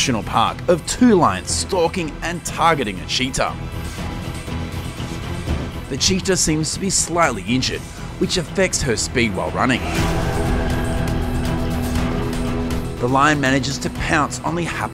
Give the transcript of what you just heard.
National Park of two lions stalking and targeting a cheetah. The cheetah seems to be slightly injured, which affects her speed while running. The lion manages to pounce on the hapless